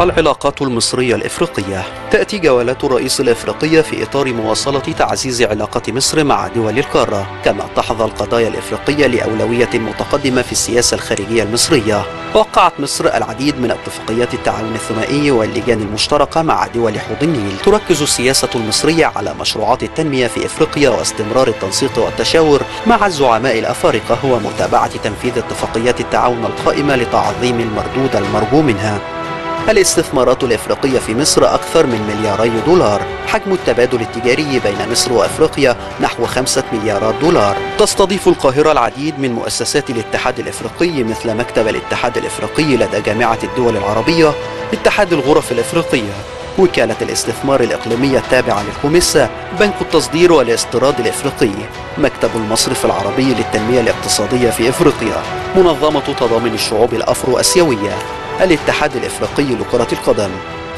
العلاقات المصرية الإفريقية. تأتي جولات الرئيس الإفريقية في إطار مواصلة تعزيز علاقة مصر مع دول القارة. كما تحظى القضايا الإفريقية لأولوية متقدمة في السياسة الخارجية المصرية. وقعت مصر العديد من اتفاقيات التعاون الثنائي واللجان المشتركة مع دول حوض النيل. تركز السياسة المصرية على مشروعات التنمية في إفريقيا واستمرار التنسيق والتشاور مع الزعماء الأفارقة ومتابعة تنفيذ اتفاقيات التعاون القائمة لتعظيم المردود المرجو منها. الاستثمارات الإفريقية في مصر أكثر من ملياري دولار. حجم التبادل التجاري بين مصر وأفريقيا نحو خمسة مليارات دولار. تستضيف القاهرة العديد من مؤسسات الاتحاد الإفريقي مثل مكتب الاتحاد الإفريقي لدى جامعة الدول العربية اتحاد الغرف الإفريقية وكالة الاستثمار الإقليمية التابعة للكوميسا بنك التصدير والاستيراد الإفريقي مكتب المصرف العربي للتنمية الاقتصادية في إفريقيا. منظمة تضامن الشعوب الأفرو أسيوية الاتحاد الإفريقي لكرة القدم.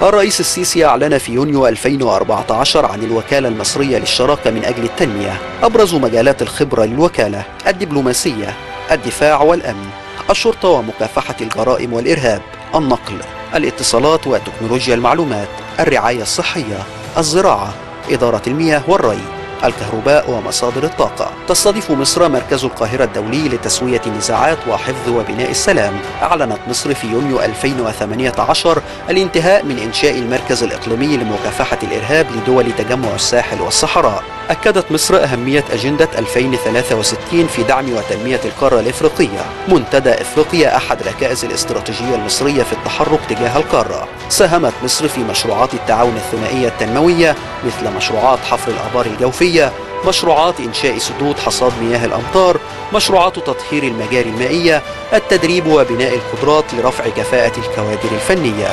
الرئيس السيسي أعلن في يونيو 2014 عن الوكالة المصرية للشراكة من أجل التنمية أبرز مجالات الخبرة للوكالة الدبلوماسية الدفاع والأمن الشرطة ومكافحة الجرائم والإرهاب النقل الاتصالات وتكنولوجيا المعلومات الرعاية الصحية الزراعة إدارة المياه والري. الكهرباء ومصادر الطاقة. تستضيف مصر مركز القاهرة الدولي لتسوية النزاعات وحفظ وبناء السلام. أعلنت مصر في يونيو 2018 الانتهاء من إنشاء المركز الإقليمي لمكافحة الإرهاب لدول تجمع الساحل والصحراء. أكدت مصر أهمية أجندة 2063 في دعم وتنمية القارة الإفريقية. منتدى إفريقيا أحد ركائز الاستراتيجية المصرية في التحرك تجاه القارة. ساهمت مصر في مشروعات التعاون الثنائية التنموية مثل مشروعات حفر الآبار الجوفية مشروعات إنشاء سدود حصاد مياه الأمطار مشروعات تطهير المجاري المائية التدريب وبناء القدرات لرفع كفاءة الكوادر الفنية.